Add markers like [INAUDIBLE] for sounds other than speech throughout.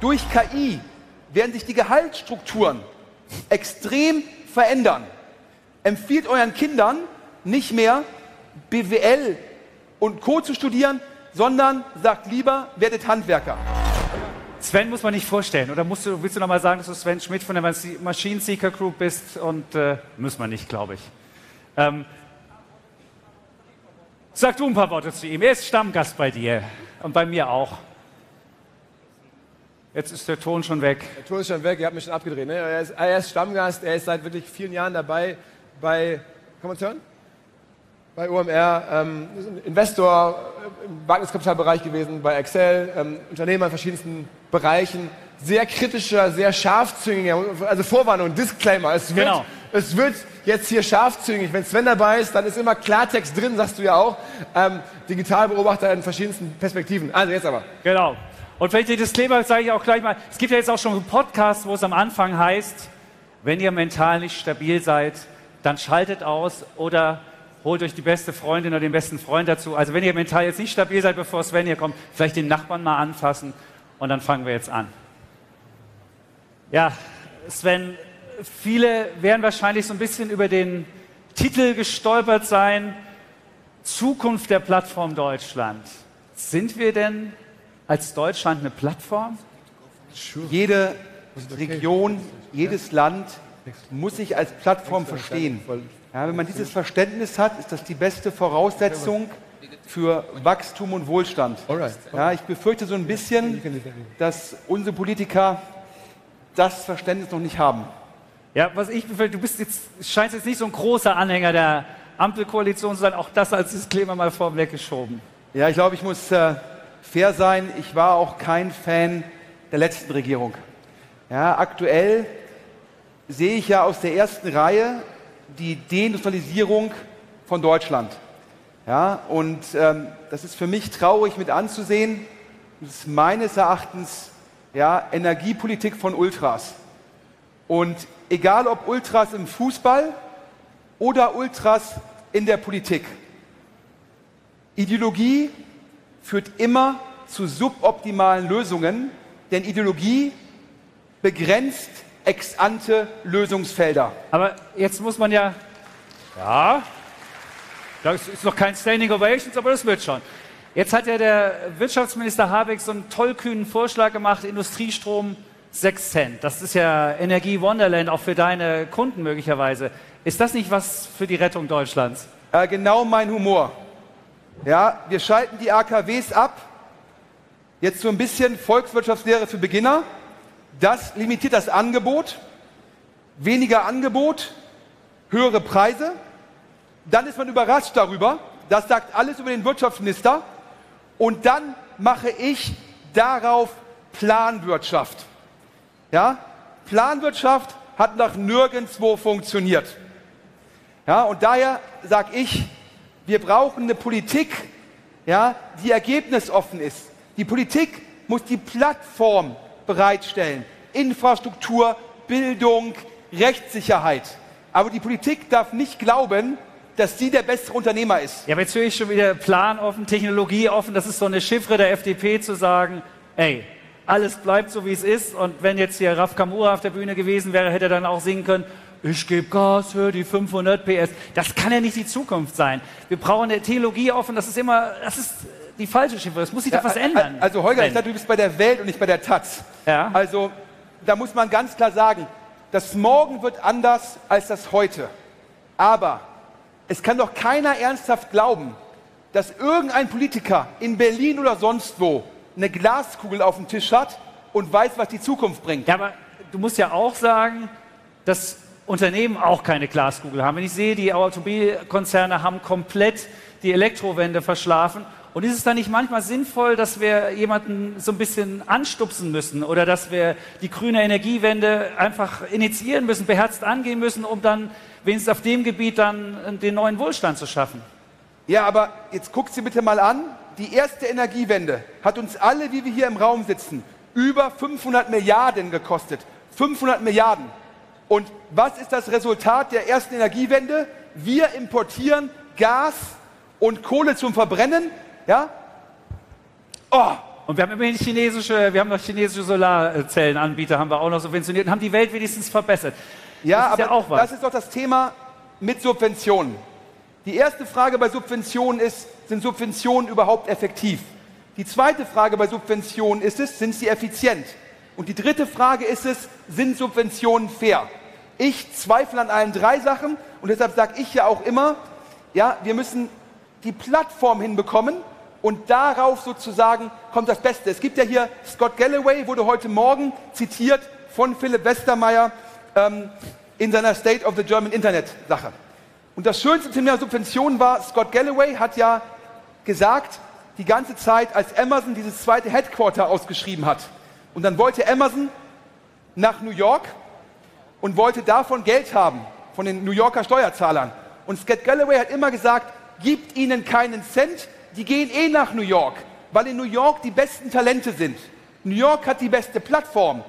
Durch KI werden sich die Gehaltsstrukturen extrem verändern. Empfiehlt euren Kindern nicht mehr BWL und Co. zu studieren, sondern sagt lieber, werdet Handwerker. Sven muss man nicht vorstellen. Oder musst du, willst du nochmal sagen, dass du Sven Schmidt von der Machine Seeker Group bist? Und äh, muss man nicht, glaube ich. Ähm, sag du ein paar Worte zu ihm. Er ist Stammgast bei dir und bei mir auch. Jetzt ist der Ton schon weg. Der Ton ist schon weg, ihr habt mich schon abgedreht. Ne? Er, ist, er, ist, Stammgast, er ist seit wirklich vielen Jahren dabei bei, kann man es hören? Bei OMR, ähm, Investor im Wagniskapitalbereich gewesen, bei Excel, ähm, Unternehmer in verschiedensten Bereichen, sehr kritischer, sehr scharfzüngiger, also Vorwarnung, Disclaimer, es wird, genau. es wird jetzt hier scharfzüngig. Wenn Sven dabei ist, dann ist immer Klartext drin, sagst du ja auch. Ähm, Digitalbeobachter in verschiedensten Perspektiven. Also jetzt aber. Genau. Und das Thema sage ich auch gleich mal, es gibt ja jetzt auch schon einen Podcast, wo es am Anfang heißt, wenn ihr mental nicht stabil seid, dann schaltet aus oder holt euch die beste Freundin oder den besten Freund dazu. Also wenn ihr mental jetzt nicht stabil seid, bevor Sven hier kommt, vielleicht den Nachbarn mal anfassen und dann fangen wir jetzt an. Ja, Sven, viele werden wahrscheinlich so ein bisschen über den Titel gestolpert sein, Zukunft der Plattform Deutschland. Sind wir denn als Deutschland eine Plattform? Jede Region, jedes Land muss sich als Plattform verstehen. Ja, wenn man dieses Verständnis hat, ist das die beste Voraussetzung für Wachstum und Wohlstand. Ja, ich befürchte so ein bisschen, dass unsere Politiker das Verständnis noch nicht haben. Ja, was ich befürchte, du bist jetzt, scheinst jetzt nicht so ein großer Anhänger der Ampelkoalition zu sein, auch das als Disclaimer mal vorweg geschoben. Ja, ich glaube, ich muss äh, fair sein, ich war auch kein Fan der letzten Regierung. Ja, aktuell sehe ich ja aus der ersten Reihe die Deindustrialisierung von Deutschland. Ja, und ähm, das ist für mich traurig mit anzusehen. Das ist meines Erachtens ja, Energiepolitik von Ultras. Und egal ob Ultras im Fußball oder Ultras in der Politik, Ideologie führt immer zu suboptimalen Lösungen, denn Ideologie begrenzt ex ante Lösungsfelder. Aber jetzt muss man ja, ja, das ist noch kein Standing Ovations, aber das wird schon. Jetzt hat ja der Wirtschaftsminister Habeck so einen tollkühnen Vorschlag gemacht, Industriestrom 6 Cent. Das ist ja Energie Wonderland auch für deine Kunden möglicherweise. Ist das nicht was für die Rettung Deutschlands? Äh, genau mein Humor. Ja, wir schalten die AKWs ab. Jetzt so ein bisschen Volkswirtschaftslehre für Beginner. Das limitiert das Angebot. Weniger Angebot, höhere Preise. Dann ist man überrascht darüber. Das sagt alles über den Wirtschaftsminister. Und dann mache ich darauf Planwirtschaft. Ja? Planwirtschaft hat noch nirgendwo funktioniert. Ja, und daher sage ich, wir brauchen eine Politik, ja, die ergebnisoffen ist. Die Politik muss die Plattform bereitstellen. Infrastruktur, Bildung, Rechtssicherheit. Aber die Politik darf nicht glauben, dass sie der bessere Unternehmer ist. Ja, aber jetzt höre ich schon wieder planoffen, technologieoffen. Das ist so eine Chiffre der FDP zu sagen, ey, alles bleibt so, wie es ist. Und wenn jetzt hier Raf Kamura auf der Bühne gewesen wäre, hätte er dann auch singen können, ich gebe Gas für die 500 PS. Das kann ja nicht die Zukunft sein. Wir brauchen eine Theologie offen, das ist immer, das ist die falsche Schiffre, es muss sich ja, doch was ändern. Also Holger, ich dachte, du bist bei der Welt und nicht bei der Taz. Ja. Also da muss man ganz klar sagen, das Morgen wird anders als das Heute. Aber es kann doch keiner ernsthaft glauben, dass irgendein Politiker in Berlin oder sonst wo eine Glaskugel auf dem Tisch hat und weiß, was die Zukunft bringt. Ja, aber du musst ja auch sagen, dass Unternehmen auch keine Glaskugel haben. Wenn ich sehe, die Automobilkonzerne haben komplett die Elektrowende verschlafen. Und ist es dann nicht manchmal sinnvoll, dass wir jemanden so ein bisschen anstupsen müssen oder dass wir die grüne Energiewende einfach initiieren müssen, beherzt angehen müssen, um dann wenigstens auf dem Gebiet dann den neuen Wohlstand zu schaffen? Ja, aber jetzt guckt sie bitte mal an. Die erste Energiewende hat uns alle, wie wir hier im Raum sitzen, über 500 Milliarden gekostet. 500 Milliarden. Und was ist das Resultat der ersten Energiewende? Wir importieren Gas und Kohle zum Verbrennen. Ja? Oh, Und wir haben immerhin chinesische, wir haben noch chinesische Solarzellenanbieter, haben wir auch noch subventioniert und haben die Welt wenigstens verbessert. Ja, aber ja das ist doch das Thema mit Subventionen. Die erste Frage bei Subventionen ist, sind Subventionen überhaupt effektiv? Die zweite Frage bei Subventionen ist es, sind sie effizient? Und die dritte Frage ist es, sind Subventionen fair? Ich zweifle an allen drei Sachen und deshalb sage ich ja auch immer, ja, wir müssen die Plattform hinbekommen und darauf sozusagen kommt das Beste. Es gibt ja hier Scott Galloway, wurde heute Morgen zitiert von Philipp Westermeier ähm, in seiner State of the German Internet Sache. Und das schönste Thema Subventionen war, Scott Galloway hat ja gesagt, die ganze Zeit, als Amazon dieses zweite Headquarter ausgeschrieben hat. Und dann wollte Amazon nach New York und wollte davon Geld haben, von den New Yorker Steuerzahlern. Und Scott Galloway hat immer gesagt, gibt ihnen keinen Cent, die gehen eh nach New York, weil in New York die besten Talente sind. New York hat die beste Plattform.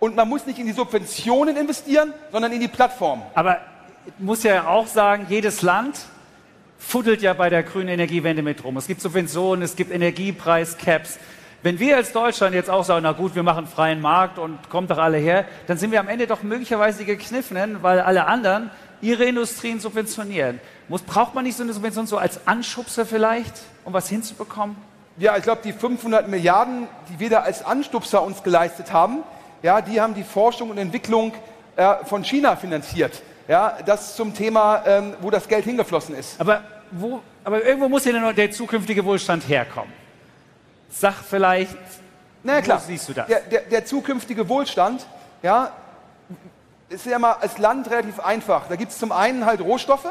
Und man muss nicht in die Subventionen investieren, sondern in die Plattform. Aber ich muss ja auch sagen, jedes Land fuddelt ja bei der grünen Energiewende mit rum. Es gibt Subventionen, es gibt Energiepreiscaps. Wenn wir als Deutschland jetzt auch sagen, na gut, wir machen freien Markt und kommt doch alle her, dann sind wir am Ende doch möglicherweise gekniffenen, weil alle anderen ihre Industrien subventionieren. Muss, braucht man nicht so eine Subvention so als Anschubser vielleicht, um was hinzubekommen? Ja, ich glaube, die 500 Milliarden, die wir da als Anstupser uns geleistet haben, ja, die haben die Forschung und Entwicklung äh, von China finanziert. Ja, das zum Thema, ähm, wo das Geld hingeflossen ist. Aber, wo, aber irgendwo muss ja der, der zukünftige Wohlstand herkommen. Sag vielleicht, Na klar, wo siehst du das? Der, der, der zukünftige Wohlstand, ja, ist ja mal als Land relativ einfach. Da gibt es zum einen halt Rohstoffe.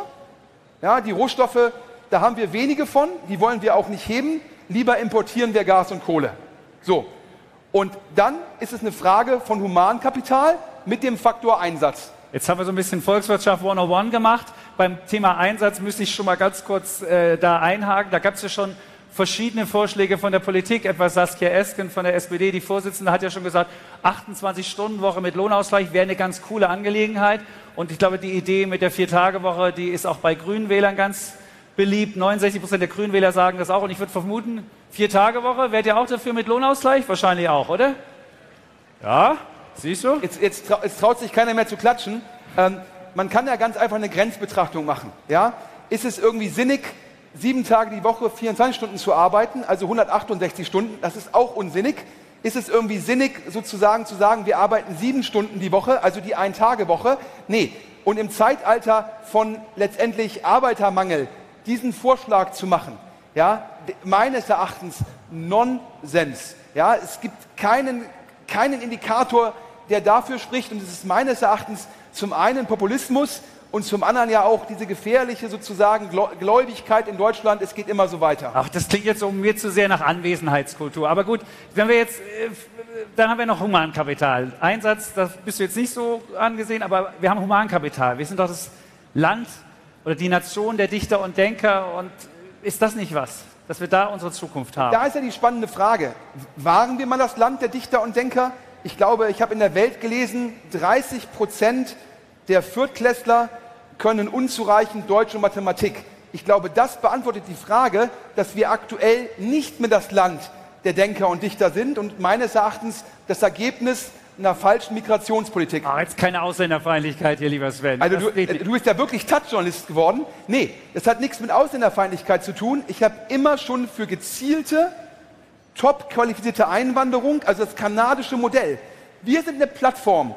Ja, die Rohstoffe, da haben wir wenige von, die wollen wir auch nicht heben. Lieber importieren wir Gas und Kohle. So. Und dann ist es eine Frage von Humankapital mit dem Faktor Einsatz. Jetzt haben wir so ein bisschen Volkswirtschaft 101 gemacht. Beim Thema Einsatz müsste ich schon mal ganz kurz äh, da einhaken. Da gab es ja schon verschiedene Vorschläge von der Politik, etwa Saskia Esken von der SPD, die Vorsitzende, hat ja schon gesagt, 28-Stunden-Woche mit Lohnausgleich wäre eine ganz coole Angelegenheit. Und ich glaube, die Idee mit der Vier-Tage-Woche, die ist auch bei Grünen Wählern ganz beliebt. 69 Prozent der Grünwähler sagen das auch. Und ich würde vermuten, Vier-Tage-Woche, wärt ihr auch dafür mit Lohnausgleich? Wahrscheinlich auch, oder? Ja, siehst du? Jetzt, jetzt, jetzt traut sich keiner mehr zu klatschen. Ähm, man kann ja ganz einfach eine Grenzbetrachtung machen. Ja? Ist es irgendwie sinnig, sieben Tage die Woche 24 Stunden zu arbeiten, also 168 Stunden, das ist auch unsinnig. Ist es irgendwie sinnig, sozusagen zu sagen, wir arbeiten sieben Stunden die Woche, also die Ein-Tage-Woche? Nee. Und im Zeitalter von letztendlich Arbeitermangel diesen Vorschlag zu machen, ja, meines Erachtens Nonsens. Ja, es gibt keinen, keinen Indikator, der dafür spricht und es ist meines Erachtens zum einen Populismus und zum anderen ja auch diese gefährliche sozusagen Gläubigkeit in Deutschland, es geht immer so weiter. Ach, das klingt jetzt um mir zu sehr nach Anwesenheitskultur. Aber gut, wenn wir jetzt, äh, dann haben wir noch Humankapital. Einsatz, das bist du jetzt nicht so angesehen, aber wir haben Humankapital. Wir sind doch das Land oder die Nation der Dichter und Denker und ist das nicht was, dass wir da unsere Zukunft haben? Da ist ja die spannende Frage. Waren wir mal das Land der Dichter und Denker? Ich glaube, ich habe in der Welt gelesen, 30 Prozent der Viertklässler können unzureichend Deutsch und Mathematik. Ich glaube, das beantwortet die Frage, dass wir aktuell nicht mehr das Land der Denker und Dichter sind und meines Erachtens das Ergebnis einer falschen Migrationspolitik. Ah, jetzt keine Ausländerfeindlichkeit hier, lieber Sven. Also du, du, bist ja wirklich Touchjournalist geworden. Nee, das hat nichts mit Ausländerfeindlichkeit zu tun. Ich habe immer schon für gezielte, top qualifizierte Einwanderung, also das kanadische Modell. Wir sind eine Plattform,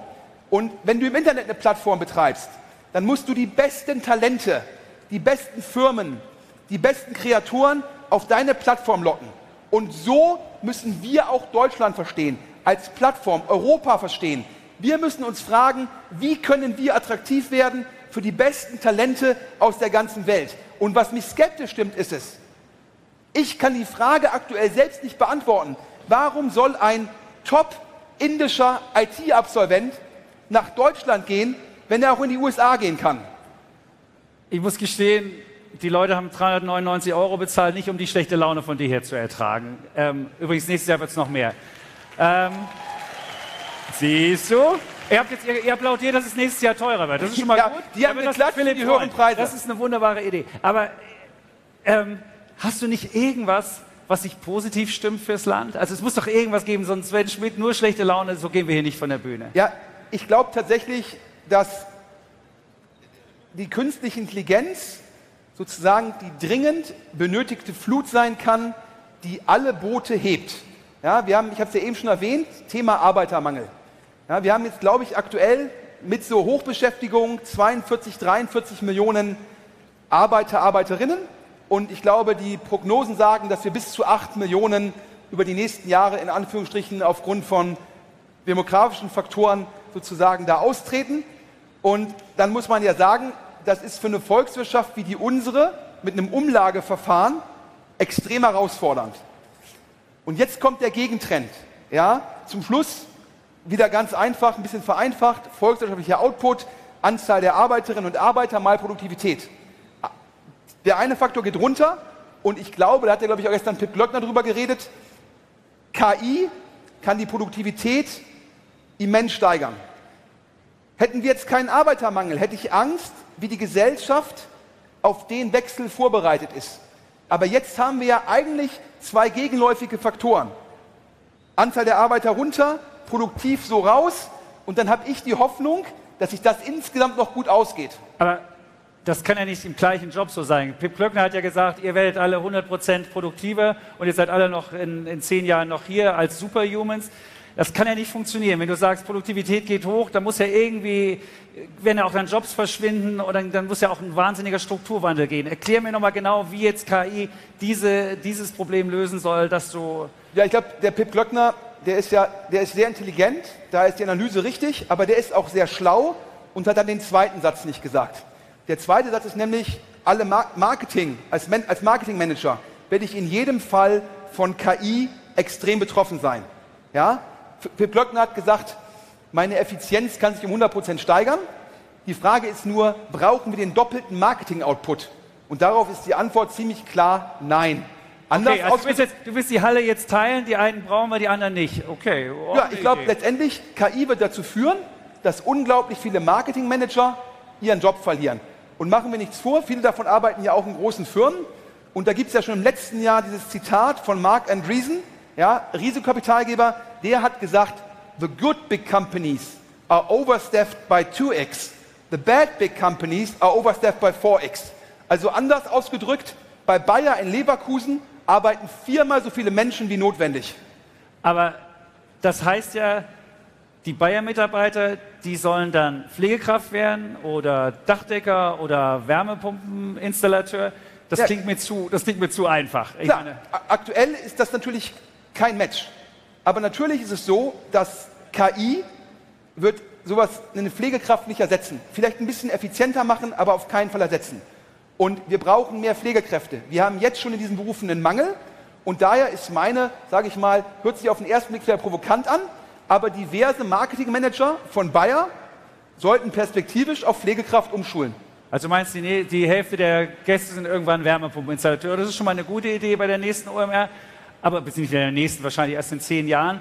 und wenn du im Internet eine Plattform betreibst, dann musst du die besten Talente, die besten Firmen, die besten Kreatoren auf deine Plattform locken. Und so müssen wir auch Deutschland verstehen, als Plattform, Europa verstehen. Wir müssen uns fragen, wie können wir attraktiv werden für die besten Talente aus der ganzen Welt. Und was mich skeptisch stimmt, ist es, ich kann die Frage aktuell selbst nicht beantworten. Warum soll ein top indischer IT-Absolvent nach Deutschland gehen, wenn er auch in die USA gehen kann? Ich muss gestehen, die Leute haben 399 Euro bezahlt, nicht um die schlechte Laune von dir hier zu ertragen. Ähm, übrigens, nächstes Jahr wird es noch mehr. Ähm, siehst du? Ihr, habt jetzt, ihr, ihr applaudiert, dass es nächstes Jahr teurer wird. Das ist schon mal ja, gut. Die haben geklatscht für die höheren Preise. Das ist eine wunderbare Idee. Aber ähm, hast du nicht irgendwas, was sich positiv stimmt fürs Land? Also es muss doch irgendwas geben, sonst Sven Schmidt nur schlechte Laune, so gehen wir hier nicht von der Bühne. Ja, ich glaube tatsächlich, dass die künstliche Intelligenz sozusagen die dringend benötigte Flut sein kann, die alle Boote hebt. Ja, wir haben, ich habe es ja eben schon erwähnt, Thema Arbeitermangel. Ja, wir haben jetzt, glaube ich, aktuell mit so Hochbeschäftigung 42, 43 Millionen Arbeiter, Arbeiterinnen. Und ich glaube, die Prognosen sagen, dass wir bis zu 8 Millionen über die nächsten Jahre in Anführungsstrichen aufgrund von demografischen Faktoren sozusagen da austreten. Und dann muss man ja sagen, das ist für eine Volkswirtschaft wie die unsere mit einem Umlageverfahren extrem herausfordernd. Und jetzt kommt der Gegentrend. Ja, zum Schluss wieder ganz einfach, ein bisschen vereinfacht, volkswirtschaftlicher Output, Anzahl der Arbeiterinnen und Arbeiter mal Produktivität. Der eine Faktor geht runter und ich glaube, da hat ja, glaube ich, auch gestern Pip Glöckner drüber geredet, KI kann die Produktivität immens steigern. Hätten wir jetzt keinen Arbeitermangel, hätte ich Angst, wie die Gesellschaft auf den Wechsel vorbereitet ist. Aber jetzt haben wir ja eigentlich zwei gegenläufige Faktoren. Anzahl der Arbeiter runter, produktiv so raus und dann habe ich die Hoffnung, dass sich das insgesamt noch gut ausgeht. Aber das kann ja nicht im gleichen Job so sein. Pip Klöckner hat ja gesagt, ihr werdet alle 100% produktiver und ihr seid alle noch in, in zehn Jahren noch hier als Superhumans. Das kann ja nicht funktionieren. Wenn du sagst, Produktivität geht hoch, dann muss ja irgendwie, werden ja auch dann Jobs verschwinden oder dann muss ja auch ein wahnsinniger Strukturwandel gehen. Erklär mir nochmal genau, wie jetzt KI diese, dieses Problem lösen soll, dass du... Ja, ich glaube, der Pip Glöckner, der ist ja, der ist sehr intelligent, da ist die Analyse richtig, aber der ist auch sehr schlau und hat dann den zweiten Satz nicht gesagt. Der zweite Satz ist nämlich, alle Marketing, als, als Marketingmanager werde ich in jedem Fall von KI extrem betroffen sein. Ja? Pip Glöckner hat gesagt, meine Effizienz kann sich um 100% steigern. Die Frage ist nur, brauchen wir den doppelten Marketing-Output? Und darauf ist die Antwort ziemlich klar, nein. Anders okay, also du, willst jetzt, du, willst die Halle jetzt teilen, die einen brauchen wir, die anderen nicht. Okay. Oh, ja, ich glaube letztendlich, KI wird dazu führen, dass unglaublich viele Marketingmanager ihren Job verlieren. Und machen wir nichts vor, viele davon arbeiten ja auch in großen Firmen. Und da gibt es ja schon im letzten Jahr dieses Zitat von Mark Andreessen, ja, Risikokapitalgeber, der hat gesagt, the good big companies are overstaffed by 2x, the bad big companies are overstaffed by 4x. Also anders ausgedrückt, bei Bayer in Leverkusen arbeiten viermal so viele Menschen wie notwendig. Aber das heißt ja, die Bayer-Mitarbeiter, die sollen dann Pflegekraft werden oder Dachdecker oder Wärmepumpeninstallateur. Das, ja. klingt, mir zu, das klingt mir zu einfach. Klar, aktuell ist das natürlich kein Match. Aber natürlich ist es so, dass KI wird sowas eine Pflegekraft nicht ersetzen. Vielleicht ein bisschen effizienter machen, aber auf keinen Fall ersetzen. Und wir brauchen mehr Pflegekräfte. Wir haben jetzt schon in diesen Berufen einen Mangel. Und daher ist meine, sage ich mal, hört sich auf den ersten Blick vielleicht provokant an, aber diverse Marketingmanager von Bayer sollten perspektivisch auf Pflegekraft umschulen. Also meinst du, die, Hälfte der Gäste sind irgendwann Wärmepumpeninstallateure? Das ist schon mal eine gute Idee bei der nächsten OMR aber beziehungsweise in der nächsten wahrscheinlich erst in zehn Jahren.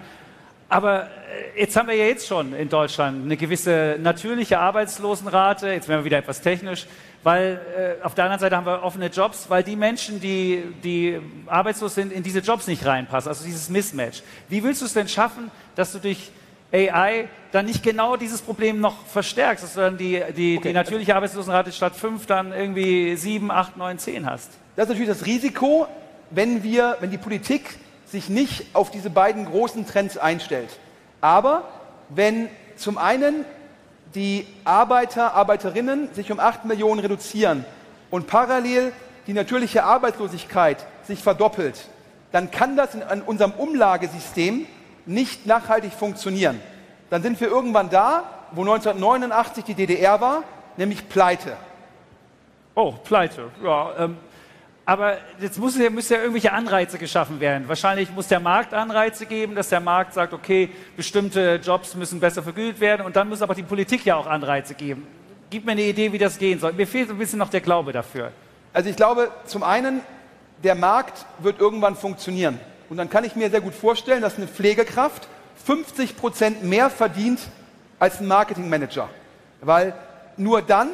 Aber äh, jetzt haben wir ja jetzt schon in Deutschland eine gewisse natürliche Arbeitslosenrate. Jetzt werden wir wieder etwas technisch, weil äh, auf der anderen Seite haben wir offene Jobs, weil die Menschen, die, die arbeitslos sind, in diese Jobs nicht reinpassen. Also dieses Mismatch. Wie willst du es denn schaffen, dass du durch AI dann nicht genau dieses Problem noch verstärkst, dass du dann die, die, okay. die natürliche Arbeitslosenrate statt fünf dann irgendwie sieben, acht, neun, zehn hast? Das ist natürlich das Risiko, wenn, wir, wenn die Politik sich nicht auf diese beiden großen Trends einstellt. Aber wenn zum einen die Arbeiter, Arbeiterinnen sich um 8 Millionen reduzieren und parallel die natürliche Arbeitslosigkeit sich verdoppelt, dann kann das in, in unserem Umlagesystem nicht nachhaltig funktionieren. Dann sind wir irgendwann da, wo 1989 die DDR war, nämlich pleite. Oh, pleite. Ja, ähm, aber jetzt muss ja, müssen ja irgendwelche Anreize geschaffen werden. Wahrscheinlich muss der Markt Anreize geben, dass der Markt sagt, okay, bestimmte Jobs müssen besser vergütet werden und dann muss aber die Politik ja auch Anreize geben. Gib mir eine Idee, wie das gehen soll. Mir fehlt ein bisschen noch der Glaube dafür. Also ich glaube, zum einen, der Markt wird irgendwann funktionieren. Und dann kann ich mir sehr gut vorstellen, dass eine Pflegekraft 50 Prozent mehr verdient als ein Marketingmanager. Weil nur dann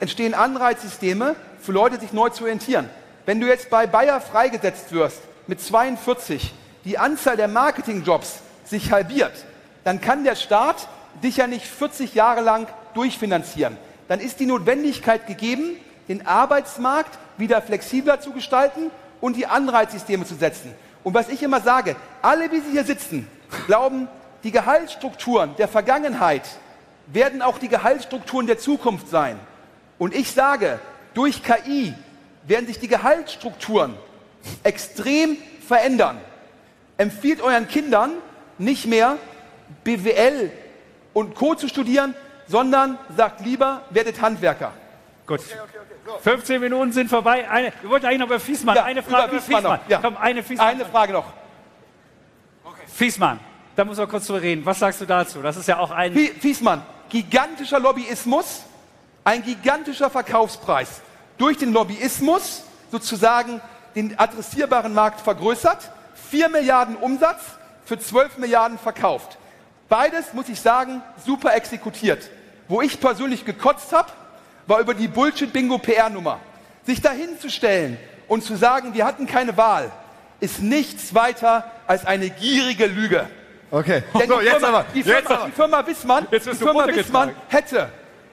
entstehen Anreizsysteme für Leute, sich neu zu orientieren. Wenn du jetzt bei Bayer freigesetzt wirst, mit 42 die Anzahl der Marketingjobs sich halbiert, dann kann der Staat dich ja nicht 40 Jahre lang durchfinanzieren. Dann ist die Notwendigkeit gegeben, den Arbeitsmarkt wieder flexibler zu gestalten und die Anreizsysteme zu setzen. Und was ich immer sage, alle, wie sie hier sitzen, glauben, die Gehaltsstrukturen der Vergangenheit werden auch die Gehaltsstrukturen der Zukunft sein. Und ich sage, durch KI werden sich die Gehaltsstrukturen extrem verändern. Empfiehlt euren Kindern nicht mehr BWL und Co. zu studieren, sondern sagt lieber, werdet Handwerker. Gut. 15 Minuten sind vorbei. Eine, wir wollten eigentlich noch über Fiesmann. Ja, eine Frage über über Fiesmann Fiesmann. noch, ja. Komm, eine Fiesmann. Eine Frage noch. Fiesmann, da muss man kurz drüber reden. Was sagst du dazu? Das ist ja auch ein. Fie- Fiesmann, gigantischer Lobbyismus, ein gigantischer Verkaufspreis. Durch den Lobbyismus sozusagen den adressierbaren Markt vergrößert, 4 Milliarden Umsatz für 12 Milliarden verkauft. Beides, muss ich sagen, super exekutiert. Wo ich persönlich gekotzt habe, war über die Bullshit-Bingo-PR-Nummer. Sich dahinzustellen und zu sagen, wir hatten keine Wahl, ist nichts weiter als eine gierige Lüge. Okay. Denn [LAUGHS] So, die, jetzt Firma, aber. die, Jetzt Firma, aber. die Firma Wissmann, Jetzt die Firma. Wissmann hätte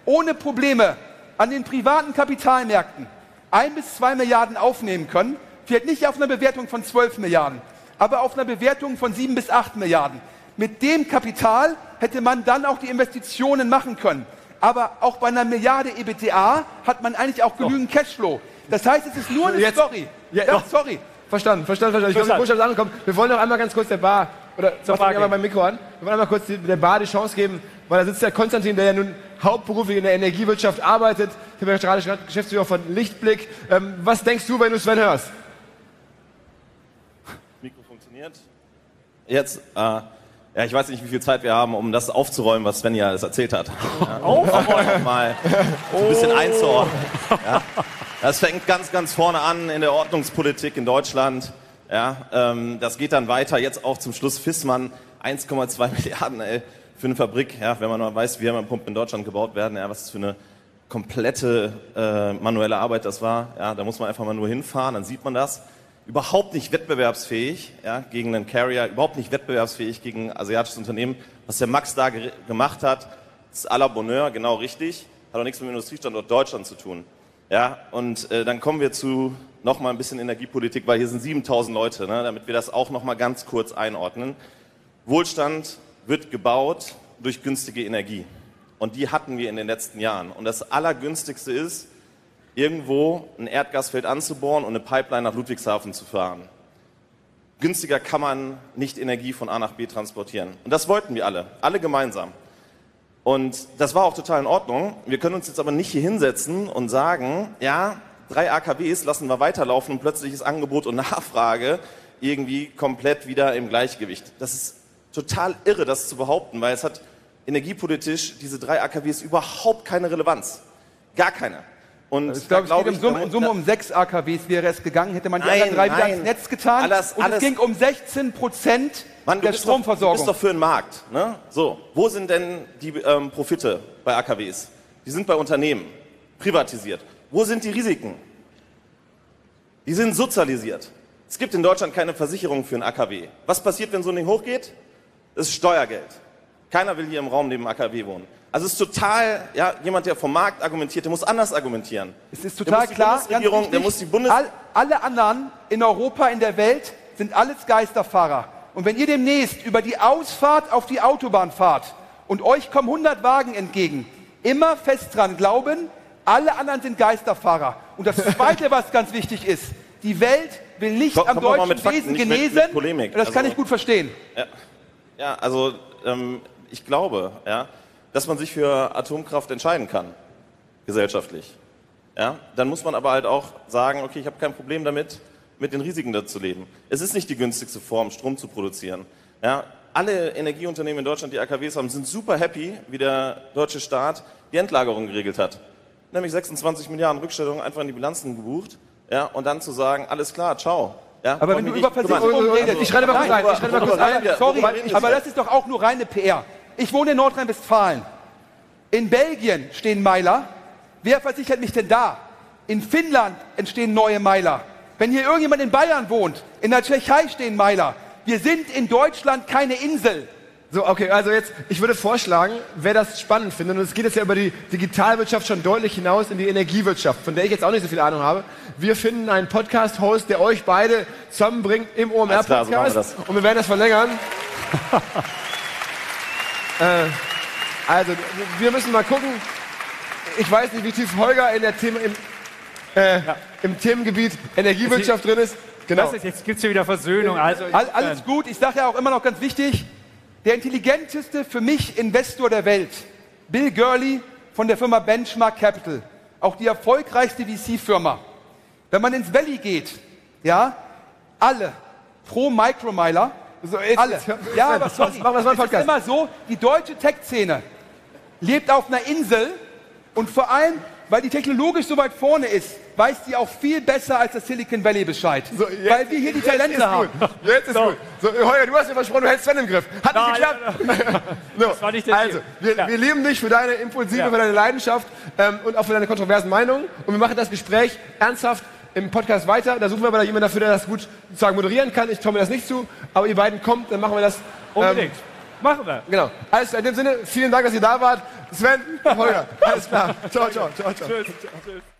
ohne Probleme an den privaten Kapitalmärkten ein bis zwei Milliarden aufnehmen können. Vielleicht nicht auf einer Bewertung von 12 Milliarden, aber auf einer Bewertung von sieben bis acht Milliarden. Mit dem Kapital hätte man dann auch die Investitionen machen können. Aber auch bei einer Milliarde EBTA hat man eigentlich auch genügend Cashflow. Das heißt, es ist nur eine Jetzt- Story. Ja, Ja, sorry. Verstanden, verstanden, verstanden. Ich Verstanden. ist angekommen. Wir wollen noch einmal ganz kurz der Bar, oder was Bar mal beim Mikro an, wir wollen einmal kurz der Bar die Chance geben, weil da sitzt der Konstantin, der ja nun hauptberuflich in der Energiewirtschaft arbeitet. Ich bin ja gerade Geschäftsführer von Lichtblick. Ähm, was denkst du, wenn du Sven hörst? Mikro funktioniert. Jetzt, äh, ja, ich weiß nicht, wie viel Zeit wir haben, um das aufzuräumen, was Sven hier alles erzählt hat. Ja, aufräumen? Mal ein bisschen einzuordnen. Ja. Das fängt ganz, ganz vorne an in der Ordnungspolitik in Deutschland. Ja, ähm, das geht dann weiter, jetzt auch zum Schluss Fissmann, 1,2 [LAUGHS] Milliarden ey, für eine Fabrik. Ja, wenn man mal weiß, wie Wärmepumpen in Deutschland gebaut werden, ja, was das für eine komplette äh, manuelle Arbeit das war. Ja, da muss man einfach mal nur hinfahren, dann sieht man das. Überhaupt nicht wettbewerbsfähig ja, gegen einen Carrier, überhaupt nicht wettbewerbsfähig gegen ein asiatisches Unternehmen. Was der Max da ge gemacht hat, ist à la Bonheur, genau richtig, hat auch nichts mit dem Industriestandort Deutschland zu tun. Ja, und äh, dann kommen wir zu noch mal ein bisschen Energiepolitik, weil hier sind 7000 Leute, ne, damit wir das auch noch mal ganz kurz einordnen. Wohlstand wird gebaut durch günstige Energie. Und die hatten wir in den letzten Jahren. Und das Allergünstigste ist, irgendwo ein Erdgasfeld anzubohren und eine Pipeline nach Ludwigshafen zu fahren. Günstiger kann man nicht Energie von A nach B transportieren. Und das wollten wir alle, alle gemeinsam. Und das war auch total in Ordnung. Wir können uns jetzt aber nicht hier hinsetzen und sagen, ja, drei AKWs lassen wir weiterlaufen und plötzlich ist Angebot und Nachfrage irgendwie komplett wieder im Gleichgewicht. Das ist total irre, das zu behaupten, weil es hat energiepolitisch diese drei AKWs überhaupt keine Relevanz. Gar keine. Und Ich glaube, da es geht um Summe, in Summe um sechs AKWs wäre es gegangen, hätte man die Nein, anderen drei wieder nein. ins Netz getan. Alles- und alles- es ging um 16 Prozent Mann, der bist doch, du Stromversorgung. bist doch für den Markt. Ne? So, wo sind denn die ähm, Profite bei AKWs? Die sind bei Unternehmen, privatisiert. Wo sind die Risiken? Die sind sozialisiert. Es gibt in Deutschland keine Versicherung für ein AKW. Was passiert, wenn so ein Ding hochgeht? Das ist Steuergeld. Keiner will hier im Raum neben AKW wohnen. Also es ist total, ja, jemand, der vom Markt argumentiert, der muss anders argumentieren. es ist Der total die klar, ganz Bundesregierung, wichtig, der muss die Bundes all, alle anderen in Europa, in der Welt sind alles Geisterfahrer. Und wenn ihr demnächst über die Ausfahrt auf die Autobahn fahrt und euch kommen 100 Wagen entgegen, immer fest dran glauben, alle anderen sind Geisterfahrer. Und das Zweite, [LAUGHS] was ganz wichtig ist, die Welt will nicht Komm- am deutschen mit Fakten, Wesen mit- genesen. mit Polemik. Und das kann Also- ich gut verstehen. Ja, also ähm, ich glaube, ja, dass man sich für Atomkraft entscheiden kann, gesellschaftlich. Ja, dann muss man aber halt auch sagen, okay, ich habe kein Problem damit, mit den Risiken da zu leben. Es ist nicht die günstigste Form, Strom zu produzieren. Ja, alle Energieunternehmen in Deutschland, die AKWs haben, sind super happy, wie der deutsche Staat die Endlagerung geregelt hat. Nämlich 26 Milliarden Rückstellungen einfach in die Bilanzen gebucht. Ja, und dann zu sagen, alles klar, ciao. Ja, Aber wenn du über nicht kümmern. Versicherung Also, redest, ich schreite mal kurz rein, ich schreite mal kurz rein. Sorry, aber das ist doch auch nur reine PR. Ich wohne in Nordrhein-Westfalen. In Belgien stehen Meiler. Wer versichert mich denn da? In Finnland entstehen neue Meiler. Wenn hier irgendjemand in Bayern wohnt, In der Tschechei stehen Meiler. Wir sind in Deutschland keine Insel. So, okay, also jetzt, ich würde vorschlagen, wer das spannend findet, und es geht jetzt ja über die Digitalwirtschaft schon deutlich hinaus in die Energiewirtschaft, von der ich jetzt auch nicht so viel Ahnung habe. Wir finden einen Podcast-Host, der euch beide zusammenbringt im OMR-Podcast. so machen wir das. und wir werden das verlängern. [LAUGHS] äh, also, wir müssen mal gucken. Ich weiß nicht, wie tief Holger in der Thema, im, äh, im Themengebiet Energiewirtschaft drin ist. Genau. Das ist, jetzt gibt es hier wieder Versöhnung. Also, All, alles gut. Ich sage ja auch immer noch ganz wichtig, der intelligenteste für mich Investor der Welt, Bill Gurley von der Firma Benchmark Capital, auch die erfolgreichste VC-Firma. Wenn man ins Valley geht, ja, alle pro Micromiler, So, jetzt- alle. jetzt Ja, aber sorry, machen wir es ist immer so, die deutsche Tech-Szene lebt auf einer Insel und vor allem, weil die technologisch so weit vorne ist, weiß die auch viel besser als das Silicon Valley Bescheid. So, jetzt- weil wir hier die Talente haben. Gut. Jetzt ist gut. So, Holger, du hast mir versprochen, du hältst Sven im Griff. Hat nicht geklappt. [LAUGHS] so, war nicht der also, wir, Ja. wir lieben dich für deine Impulsive, Ja. für deine Leidenschaft ähm, und auch für deine kontroversen Meinungen. Und wir machen das Gespräch ernsthaft im Podcast weiter. Da suchen wir aber jemanden dafür, der das gut sozusagen moderieren kann. Ich traue mir das nicht zu, aber ihr beiden kommt, dann machen wir das. unbedingt. Machen wir. Genau. Alles klar. In dem Sinne, vielen Dank, dass ihr da wart. Sven, Holger. Alles klar. Ciao, ciao, ciao, ciao. Tschüss. Tschüss.